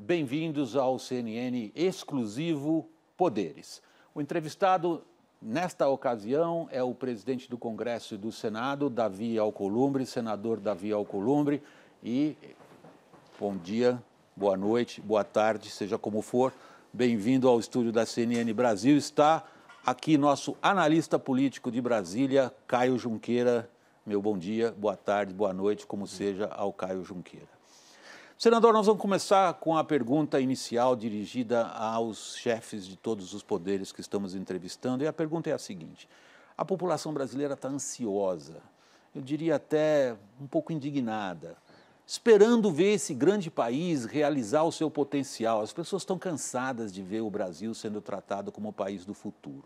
Bem-vindos ao CNN exclusivo Poderes. O entrevistado nesta ocasião é o presidente do Congresso e do Senado, Davi Alcolumbre, senador Davi Alcolumbre. E bom dia, boa noite, boa tarde, seja como for. Bem-vindo ao estúdio da CNN Brasil. Está aqui nosso analista político de Brasília, Caio Junqueira. Meu bom dia, boa tarde, boa noite, como seja ao Caio Junqueira. Senador, nós vamos começar com a pergunta inicial dirigida aos chefes de todos os poderes que estamos entrevistando. E a pergunta é a seguinte: a população brasileira está ansiosa, eu diria até um pouco indignada, esperando ver esse grande país realizar o seu potencial. As pessoas estão cansadas de ver o Brasil sendo tratado como o país do futuro.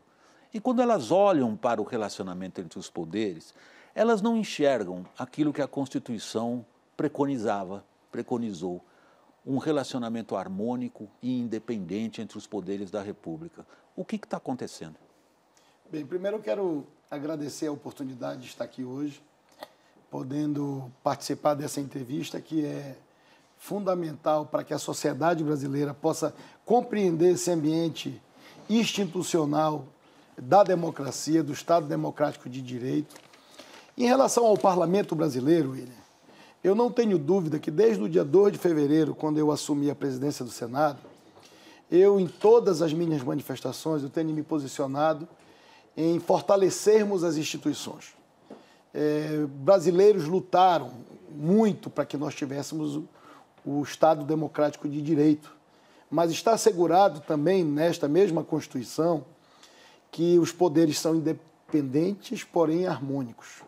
E quando elas olham para o relacionamento entre os poderes, elas não enxergam aquilo que a Constituição preconizava preconizou um relacionamento harmônico e independente entre os poderes da República. O que está acontecendo? Bem, primeiro eu quero agradecer a oportunidade de estar aqui hoje, podendo participar dessa entrevista que é fundamental para que a sociedade brasileira possa compreender esse ambiente institucional da democracia, do Estado democrático de direito. Em relação ao parlamento brasileiro, William, eu não tenho dúvida que desde o dia 2 de fevereiro, quando eu assumi a presidência do Senado, eu, em todas as minhas manifestações, eu tenho me posicionado em fortalecermos as instituições. É, brasileiros lutaram muito para que nós tivéssemos o, o Estado democrático de direito, mas está assegurado também nesta mesma Constituição que os poderes são independentes, porém harmônicos.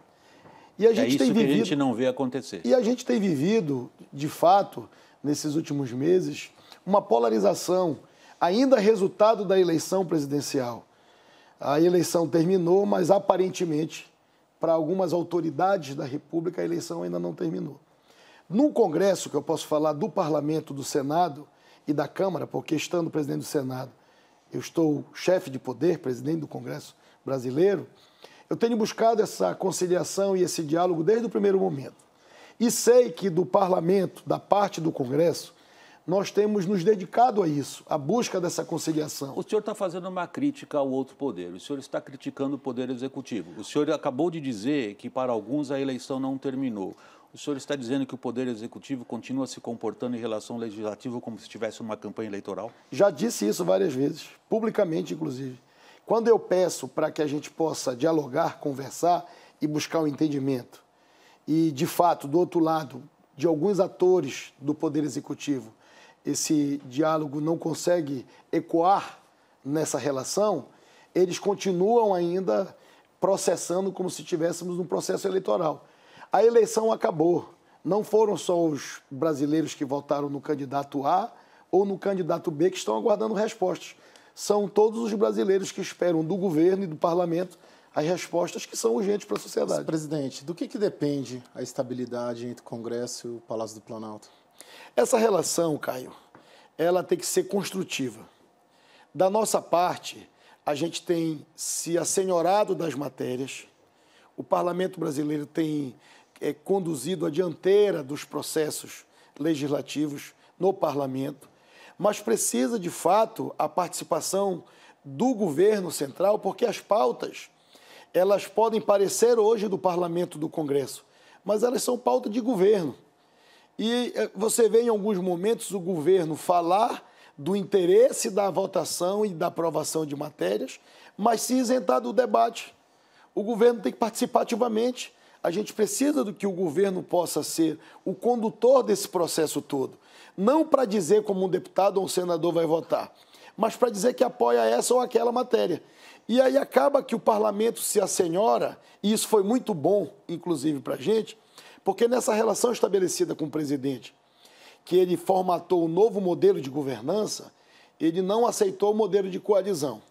E a é gente é isso tem vivido, que a gente não vê acontecer. E a gente tem vivido, de fato, nesses últimos meses, uma polarização, ainda resultado da eleição presidencial. A eleição terminou, mas aparentemente, para algumas autoridades da República, a eleição ainda não terminou. No Congresso, que eu posso falar do Parlamento, do Senado e da Câmara, porque estando presidente do Senado, eu estou chefe de poder, presidente do Congresso brasileiro, eu tenho buscado essa conciliação e esse diálogo desde o primeiro momento. E sei que do parlamento, da parte do Congresso, nós temos nos dedicado a isso, a busca dessa conciliação. O senhor está fazendo uma crítica ao outro poder, o senhor está criticando o poder executivo. O senhor acabou de dizer que para alguns a eleição não terminou. O senhor está dizendo que o poder executivo continua se comportando em relação ao legislativo como se tivesse uma campanha eleitoral? Já disse isso várias vezes, publicamente inclusive. Quando eu peço para que a gente possa dialogar, conversar e buscar o um entendimento, e de fato, do outro lado, de alguns atores do Poder Executivo, esse diálogo não consegue ecoar nessa relação, eles continuam ainda processando como se estivéssemos num processo eleitoral. A eleição acabou. Não foram só os brasileiros que votaram no candidato A ou no candidato B que estão aguardando respostas são todos os brasileiros que esperam do governo e do parlamento as respostas que são urgentes para a sociedade. Presidente, do que, que depende a estabilidade entre o Congresso e o Palácio do Planalto? Essa relação, Caio, ela tem que ser construtiva. Da nossa parte, a gente tem se assenhorado das matérias, o parlamento brasileiro tem é, conduzido a dianteira dos processos legislativos no parlamento mas precisa de fato a participação do governo central, porque as pautas elas podem parecer hoje do parlamento do Congresso, mas elas são pauta de governo. E eh, você vê em alguns momentos o governo falar do interesse da votação e da aprovação de matérias, mas se isentar do debate. O governo tem que participar ativamente. A gente precisa do que o governo possa ser o condutor desse processo todo não para dizer como um deputado ou um senador vai votar, mas para dizer que apoia essa ou aquela matéria. E aí acaba que o parlamento se assenhora, e isso foi muito bom, inclusive, para a gente, porque nessa relação estabelecida com o presidente, que ele formatou um novo modelo de governança, ele não aceitou o modelo de coalizão.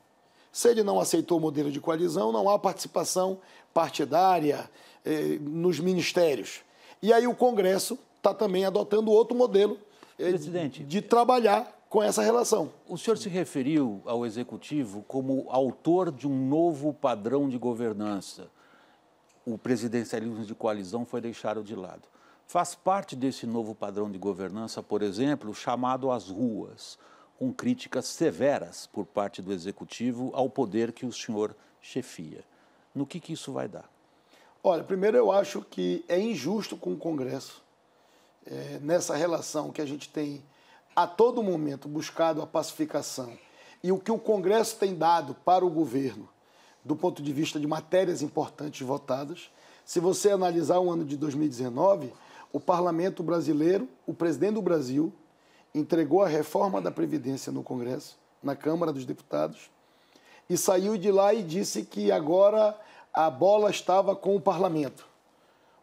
Se ele não aceitou o modelo de coalizão, não há participação partidária eh, nos ministérios. E aí o Congresso está também adotando outro modelo é, Presidente, de trabalhar com essa relação. O senhor se referiu ao executivo como autor de um novo padrão de governança. O presidencialismo de coalizão foi deixado de lado. Faz parte desse novo padrão de governança, por exemplo, chamado às ruas, com críticas severas por parte do Executivo ao poder que o senhor chefia. No que, que isso vai dar? Olha, primeiro eu acho que é injusto com o Congresso, é, nessa relação que a gente tem a todo momento buscado a pacificação e o que o Congresso tem dado para o governo do ponto de vista de matérias importantes votadas. Se você analisar o ano de 2019, o parlamento brasileiro, o presidente do Brasil, entregou a reforma da Previdência no Congresso, na Câmara dos Deputados, e saiu de lá e disse que agora a bola estava com o parlamento.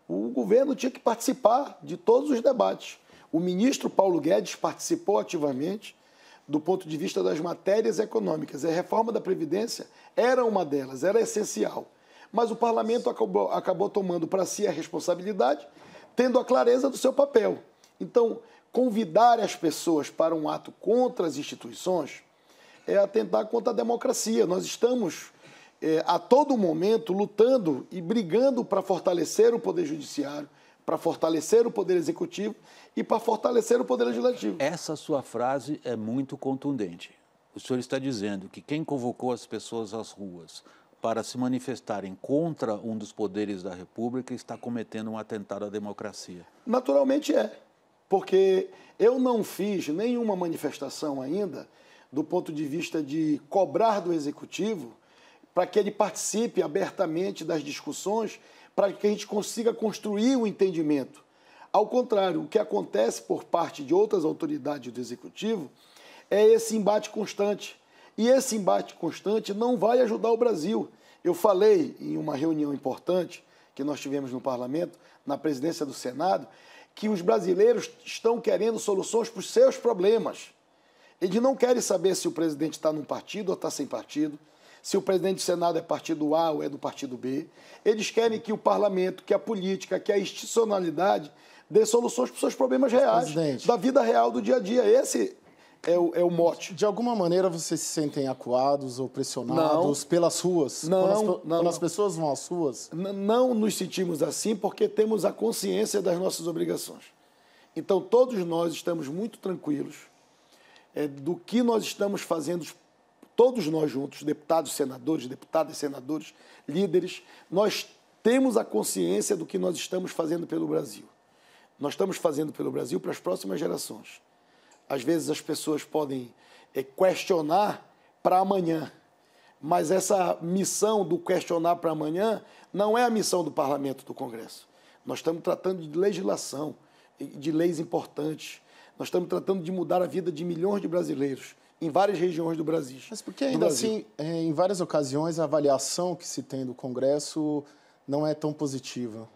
O governo tinha que participar de todos os debates. O ministro Paulo Guedes participou ativamente do ponto de vista das matérias econômicas. A reforma da Previdência era uma delas, era essencial. Mas o parlamento acabou, acabou tomando para si a responsabilidade tendo a clareza do seu papel. Então, convidar as pessoas para um ato contra as instituições é atentar contra a democracia. Nós estamos é, a todo momento lutando e brigando para fortalecer o Poder Judiciário, para fortalecer o Poder Executivo e para fortalecer o Poder Legislativo. Essa sua frase é muito contundente. O senhor está dizendo que quem convocou as pessoas às ruas para se manifestarem contra um dos poderes da República está cometendo um atentado à democracia. Naturalmente é, porque eu não fiz nenhuma manifestação ainda do ponto de vista de cobrar do Executivo para que ele participe abertamente das discussões, para que a gente consiga construir o um entendimento. Ao contrário, o que acontece por parte de outras autoridades do Executivo é esse embate constante e esse embate constante não vai ajudar o Brasil. Eu falei em uma reunião importante que nós tivemos no parlamento, na presidência do Senado, que os brasileiros estão querendo soluções para os seus problemas. Eles não querem saber se o presidente está num partido ou está sem partido, se o presidente do Senado é partido A ou é do partido B. Eles querem que o parlamento, que a política, que a institucionalidade dê soluções para os seus problemas reais, presidente. da vida real do dia a dia. Esse é o, é o mote. De alguma maneira vocês se sentem acuados ou pressionados não, pelas ruas? Não, quando as, não. Quando as pessoas vão às ruas? Não nos sentimos assim porque temos a consciência das nossas obrigações. Então todos nós estamos muito tranquilos é, do que nós estamos fazendo, todos nós juntos, deputados, senadores, deputadas, senadores, líderes, nós temos a consciência do que nós estamos fazendo pelo Brasil. Nós estamos fazendo pelo Brasil para as próximas gerações às vezes as pessoas podem é, questionar para amanhã. Mas essa missão do questionar para amanhã não é a missão do parlamento do Congresso. Nós estamos tratando de legislação, de leis importantes. Nós estamos tratando de mudar a vida de milhões de brasileiros em várias regiões do Brasil. Mas porque ainda assim, é, em várias ocasiões, a avaliação que se tem do Congresso não é tão positiva?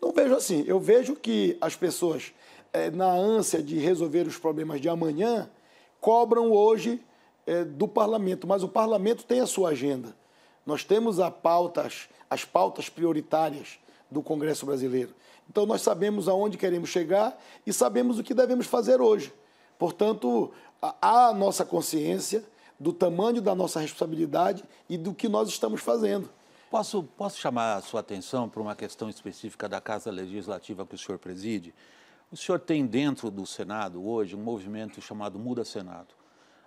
Não vejo assim. Eu vejo que as pessoas na ânsia de resolver os problemas de amanhã, cobram hoje é, do parlamento, mas o parlamento tem a sua agenda. Nós temos a pautas, as pautas prioritárias do Congresso Brasileiro. Então nós sabemos aonde queremos chegar e sabemos o que devemos fazer hoje. Portanto, a nossa consciência do tamanho da nossa responsabilidade e do que nós estamos fazendo. Posso, posso chamar a sua atenção para uma questão específica da Casa Legislativa que o senhor preside? O senhor tem dentro do Senado hoje um movimento chamado Muda Senado.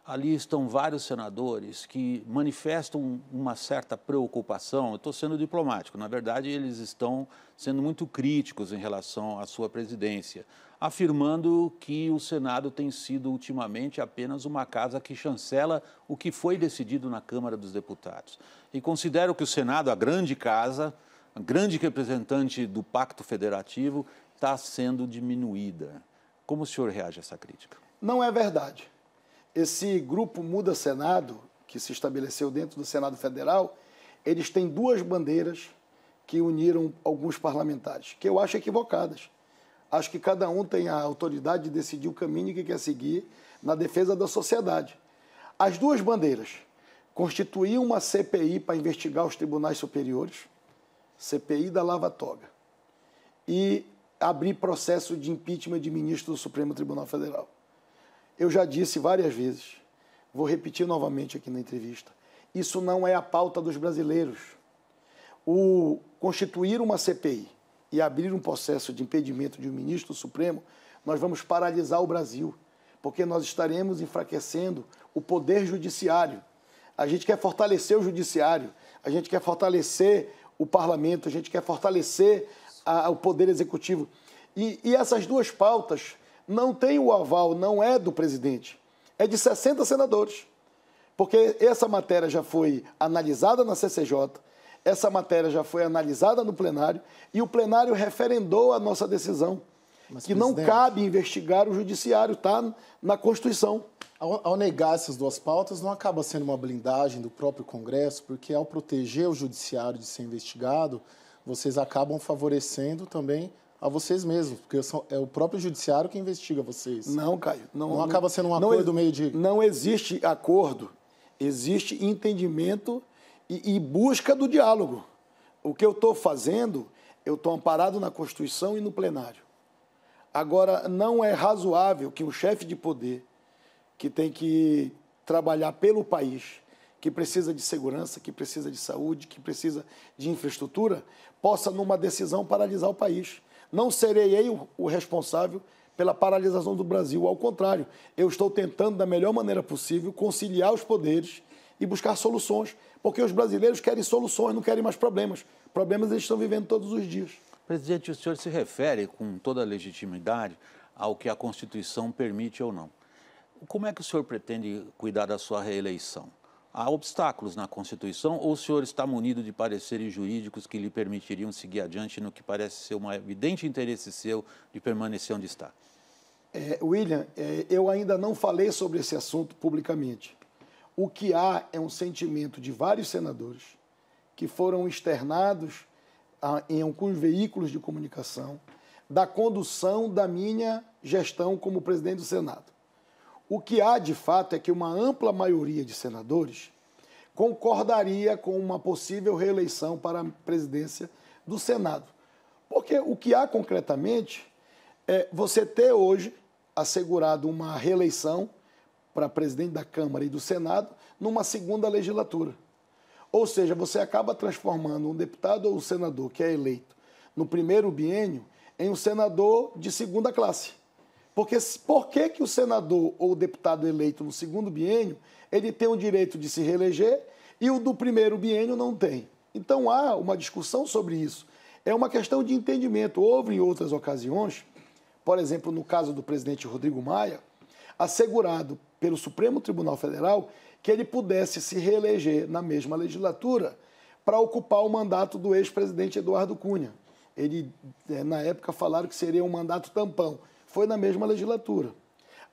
Ali estão vários senadores que manifestam uma certa preocupação. Eu estou sendo diplomático, na verdade, eles estão sendo muito críticos em relação à sua presidência, afirmando que o Senado tem sido ultimamente apenas uma casa que chancela o que foi decidido na Câmara dos Deputados. E considero que o Senado, a grande casa, grande representante do Pacto Federativo, está sendo diminuída. Como o senhor reage a essa crítica? Não é verdade. Esse grupo Muda Senado, que se estabeleceu dentro do Senado Federal, eles têm duas bandeiras que uniram alguns parlamentares, que eu acho equivocadas. Acho que cada um tem a autoridade de decidir o caminho que quer seguir na defesa da sociedade. As duas bandeiras constituíam uma CPI para investigar os tribunais superiores, CPI da Lava Toga, e abrir processo de impeachment de ministro do Supremo Tribunal Federal. Eu já disse várias vezes, vou repetir novamente aqui na entrevista, isso não é a pauta dos brasileiros. O constituir uma CPI e abrir um processo de impedimento de um ministro do Supremo, nós vamos paralisar o Brasil, porque nós estaremos enfraquecendo o poder judiciário. A gente quer fortalecer o judiciário, a gente quer fortalecer o parlamento, a gente quer fortalecer a, o poder executivo. E, e essas duas pautas não têm o aval, não é do presidente, é de 60 senadores. Porque essa matéria já foi analisada na CCJ, essa matéria já foi analisada no plenário e o plenário referendou a nossa decisão. Mas, que não cabe investigar o judiciário, está na Constituição. Ao, ao, negar essas duas pautas, não acaba sendo uma blindagem do próprio Congresso, porque ao proteger o judiciário de ser investigado, vocês acabam favorecendo também a vocês mesmos, porque é o próprio judiciário que investiga vocês. Não, Caio. Não, não, não acaba sendo um acordo meio de. Não existe acordo, existe entendimento e, e busca do diálogo. O que eu estou fazendo, eu estou amparado na Constituição e no plenário. Agora, não é razoável que um chefe de poder que tem que trabalhar pelo país, que precisa de segurança, que precisa de saúde, que precisa de infraestrutura, possa, numa decisão, paralisar o país. Não serei eu o responsável pela paralisação do Brasil. Ao contrário, eu estou tentando, da melhor maneira possível, conciliar os poderes e buscar soluções, porque os brasileiros querem soluções, não querem mais problemas. Problemas eles estão vivendo todos os dias. Presidente, o senhor se refere com toda a legitimidade ao que a Constituição permite ou não. Como é que o senhor pretende cuidar da sua reeleição? Há obstáculos na Constituição ou o senhor está munido de pareceres jurídicos que lhe permitiriam seguir adiante no que parece ser um evidente interesse seu de permanecer onde está? É, William, é, eu ainda não falei sobre esse assunto publicamente. O que há é um sentimento de vários senadores que foram externados a, em alguns veículos de comunicação da condução da minha gestão como presidente do Senado. O que há de fato é que uma ampla maioria de senadores concordaria com uma possível reeleição para a presidência do Senado. Porque o que há concretamente é você ter hoje assegurado uma reeleição para presidente da Câmara e do Senado numa segunda legislatura. Ou seja, você acaba transformando um deputado ou um senador que é eleito no primeiro biênio em um senador de segunda classe. Porque por que, que o senador ou o deputado eleito no segundo biênio ele tem o direito de se reeleger e o do primeiro biênio não tem? Então há uma discussão sobre isso. É uma questão de entendimento. Houve em outras ocasiões, por exemplo, no caso do presidente Rodrigo Maia, assegurado pelo Supremo Tribunal Federal que ele pudesse se reeleger na mesma legislatura para ocupar o mandato do ex-presidente Eduardo Cunha. Ele, eh, na época, falaram que seria um mandato tampão foi na mesma legislatura.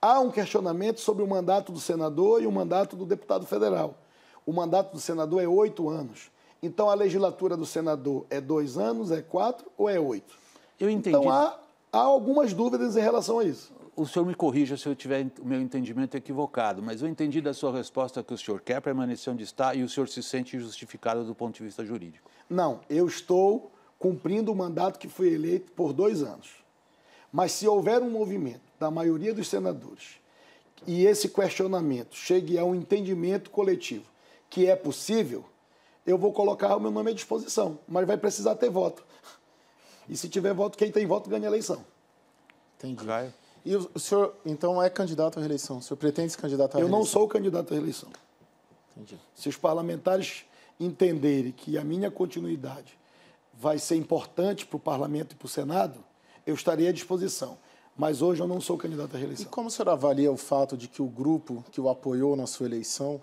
Há um questionamento sobre o mandato do senador e o mandato do deputado federal. O mandato do senador é oito anos. Então a legislatura do senador é dois anos, é quatro ou é oito? Eu entendi. Então há, há algumas dúvidas em relação a isso. O senhor me corrija se eu tiver o meu entendimento equivocado, mas eu entendi da sua resposta que o senhor quer permanecer onde está e o senhor se sente justificado do ponto de vista jurídico. Não, eu estou cumprindo o mandato que fui eleito por dois anos. Mas se houver um movimento da maioria dos senadores e esse questionamento chegue a um entendimento coletivo que é possível, eu vou colocar o meu nome à disposição, mas vai precisar ter voto. E se tiver voto, quem tem voto ganha a eleição. Entendi. Vai. E o senhor, então, é candidato à reeleição? O senhor pretende se candidatar à eu reeleição? Eu não sou candidato à reeleição. Entendi. Se os parlamentares entenderem que a minha continuidade vai ser importante para o parlamento e para o Senado, eu estaria à disposição. Mas hoje eu não sou candidato à reeleição. E como o senhor avalia o fato de que o grupo que o apoiou na sua eleição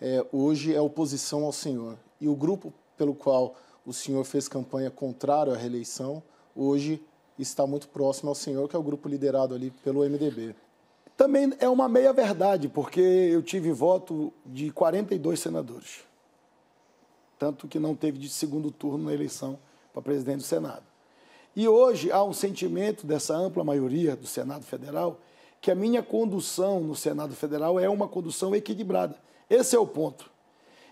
é, hoje é oposição ao senhor? E o grupo pelo qual o senhor fez campanha contrário à reeleição, hoje está muito próximo ao senhor, que é o grupo liderado ali pelo MDB. Também é uma meia-verdade, porque eu tive voto de 42 senadores. Tanto que não teve de segundo turno na eleição para presidente do Senado. E hoje há um sentimento dessa ampla maioria do Senado Federal que a minha condução no Senado Federal é uma condução equilibrada. Esse é o ponto.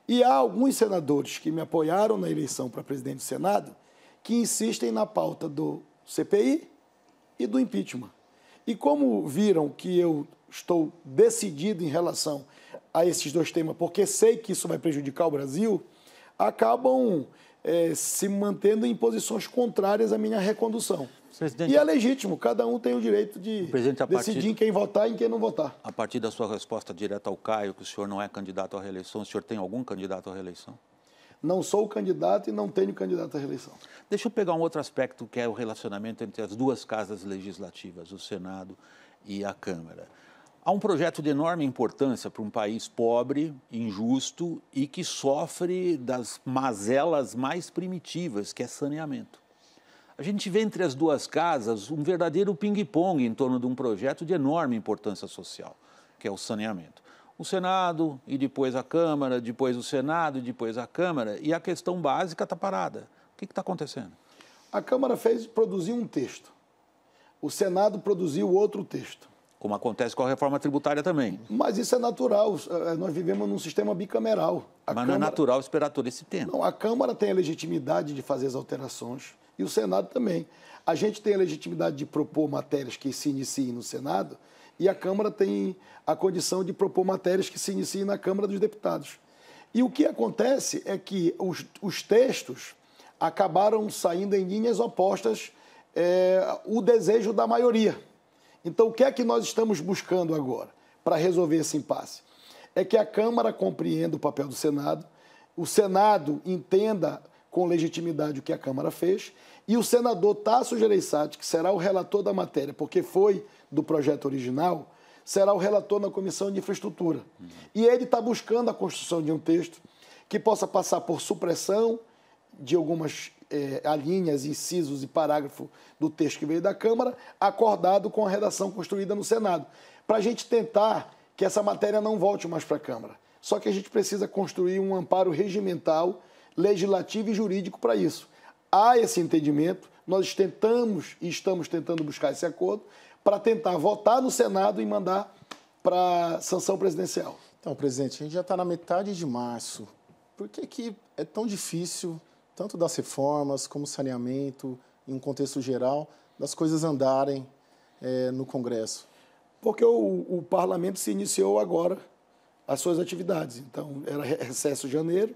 E há alguns senadores que me apoiaram na eleição para presidente do Senado que insistem na pauta do CPI e do impeachment. E como viram que eu estou decidido em relação a esses dois temas, porque sei que isso vai prejudicar o Brasil, acabam é, se mantendo em posições contrárias à minha recondução. Presidente, e é legítimo, cada um tem o direito de decidir partir- em quem votar e em quem não votar. a partir da sua resposta direta ao Caio, que o senhor não é candidato à reeleição, o senhor tem algum candidato à reeleição? Não sou candidato e não tenho candidato à reeleição. Deixa eu pegar um outro aspecto que é o relacionamento entre as duas casas legislativas, o Senado e a Câmara. Há um projeto de enorme importância para um país pobre, injusto e que sofre das mazelas mais primitivas, que é saneamento. A gente vê entre as duas casas um verdadeiro ping-pong em torno de um projeto de enorme importância social, que é o saneamento. O Senado e depois a Câmara, depois o Senado e depois a Câmara, e a questão básica está parada. O que está acontecendo? A Câmara fez produzir um texto. O Senado produziu outro texto. Como acontece com a reforma tributária também. Mas isso é natural. Eh, Nós vivemos num sistema bicameral. A Mas não é Câmara- natural esperar todo esse tempo. Não, a Câmara tem a legitimidade de fazer as alterações e o Senado também. A gente tem a legitimidade de propor matérias que se iniciem no Senado e a Câmara tem a condição de propor matérias que se iniciem na Câmara dos Deputados. E o que acontece é que os, os textos acabaram saindo em linhas opostas é, o desejo da maioria. Então, o que é que nós estamos buscando agora para resolver esse impasse? É que a Câmara compreenda o papel do Senado, o Senado entenda com legitimidade o que a Câmara fez e o senador Tasso Gereissati, que será o relator da matéria, porque foi do projeto original, será o relator na Comissão de Infraestrutura. E ele está buscando a construção de um texto que possa passar por supressão de algumas alíneas, incisos e parágrafo do texto que veio da Câmara, acordado com a redação construída no Senado, para a gente tentar que essa matéria não volte mais para a Câmara. Só que a gente precisa construir um amparo regimental, legislativo e jurídico para isso. Há esse entendimento, nós tentamos e estamos tentando buscar esse acordo para tentar votar no Senado e mandar para sanção presidencial. Então, presidente, a gente já está na metade de março. Por que, que é tão difícil, tanto das reformas como saneamento, em um contexto geral, das coisas andarem eh, no Congresso? Porque o, o parlamento se iniciou agora as suas atividades. Então, era re- recesso janeiro,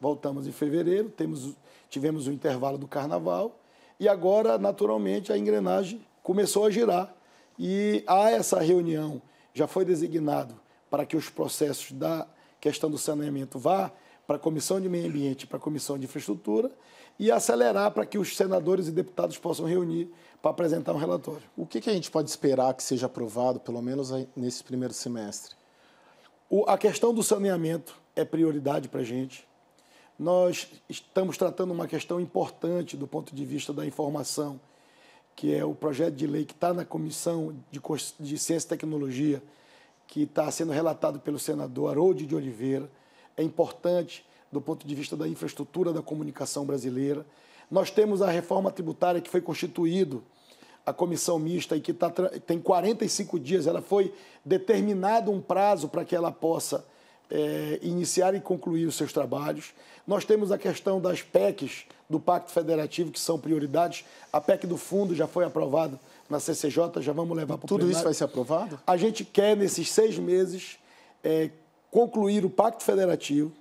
voltamos em fevereiro, temos, tivemos o intervalo do carnaval, e agora, naturalmente, a engrenagem começou a girar. E há essa reunião, já foi designado para que os processos da questão do saneamento vá para a Comissão de Meio Ambiente e para a Comissão de Infraestrutura e acelerar para que os senadores e deputados possam reunir para apresentar um relatório. O que, que a gente pode esperar que seja aprovado, pelo menos nesse primeiro semestre? O- a questão do saneamento é prioridade para a gente. Nós estamos tratando uma questão importante do ponto de vista da informação, que é o projeto de lei que está na Comissão de, de Ciência e Tecnologia, que está sendo relatado pelo senador Harold de Oliveira. É importante do ponto de vista da infraestrutura da comunicação brasileira. Nós temos a reforma tributária que foi constituído a comissão mista e que tá, tem 45 dias, ela foi determinado um prazo para que ela possa eh, iniciar e concluir os seus trabalhos. Nós temos a questão das PECs do Pacto Federativo, que são prioridades. A PEC do fundo já foi aprovada na CCJ, já vamos levar para o Tudo isso vai ser aprovado? A gente quer, nesses seis meses, eh, concluir o Pacto Federativo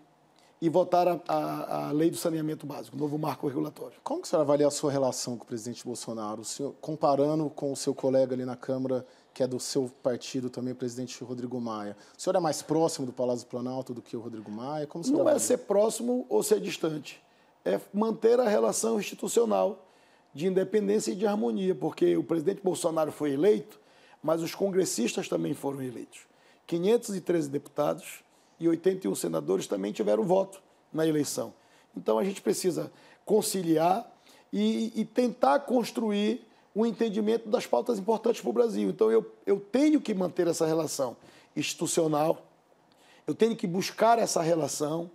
e votar a, a, a Lei do Saneamento Básico, o novo marco regulatório. Como que o senhor avalia a sua relação com o presidente Bolsonaro? O senhor, comparando com o seu colega ali na Câmara, que é do seu partido também, o presidente Rodrigo Maia. O senhor é mais próximo do Palácio do Planalto do que o Rodrigo Maia? Como Não é avalia? ser próximo ou ser distante. É manter a relação institucional de independência e de harmonia, porque o presidente Bolsonaro foi eleito, mas os congressistas também foram eleitos. 513 deputados e 81 senadores também tiveram voto na eleição. Então a gente precisa conciliar e, e tentar construir um entendimento das pautas importantes para o Brasil. Então eu, eu tenho que manter essa relação institucional, eu tenho que buscar essa relação.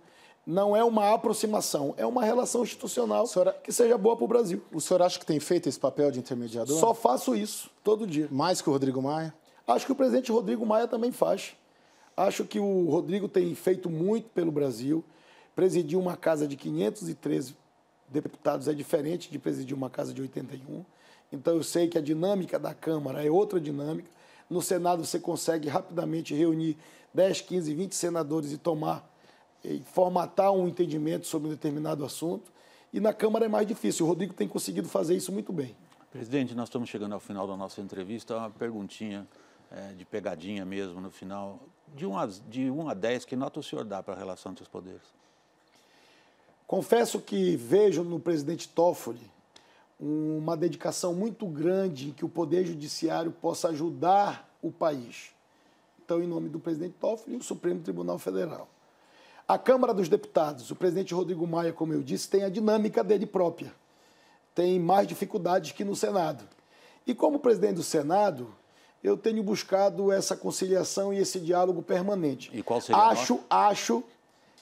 Não é uma aproximação, é uma relação institucional Senhora- que seja boa para o Brasil. O senhor acha que tem feito esse papel de intermediador? Só faço isso todo dia. Mais que o Rodrigo Maia? Acho que o presidente Rodrigo Maia também faz. Acho que o Rodrigo tem feito muito pelo Brasil. Presidir uma casa de 513 deputados é diferente de presidir uma casa de 81. Então eu sei que a dinâmica da Câmara é outra dinâmica. No Senado você consegue rapidamente reunir 10, 15, 20 senadores e tomar e formatar um entendimento sobre um determinado assunto. E na Câmara é mais difícil. O Rodrigo tem conseguido fazer isso muito bem. Presidente, nós estamos chegando ao final da nossa entrevista. Uma perguntinha é, de pegadinha mesmo no final. De 1 a, de 1 a 10, que nota o senhor dá para a relação entre os poderes? Confesso que vejo no presidente Toffoli uma dedicação muito grande em que o Poder Judiciário possa ajudar o país. Então, em nome do presidente Toffoli e o Supremo Tribunal Federal. A Câmara dos Deputados, o presidente Rodrigo Maia, como eu disse, tem a dinâmica dele própria. Tem mais dificuldades que no Senado. E como presidente do Senado, eu tenho buscado essa conciliação e esse diálogo permanente. E qual seria acho, acho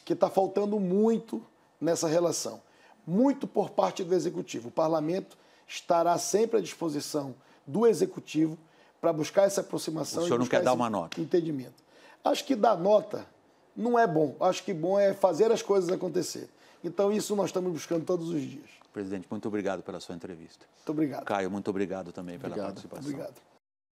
que está faltando muito nessa relação. Muito por parte do Executivo. O Parlamento estará sempre à disposição do Executivo para buscar essa aproximação. O senhor não quer dar uma nota? Entendimento. Acho que dar nota não é bom. Acho que bom é fazer as coisas acontecer. Então, isso nós estamos buscando todos os dias. Presidente, muito obrigado pela sua entrevista. Muito obrigado. Caio, muito obrigado também pela obrigado. participação. Obrigado.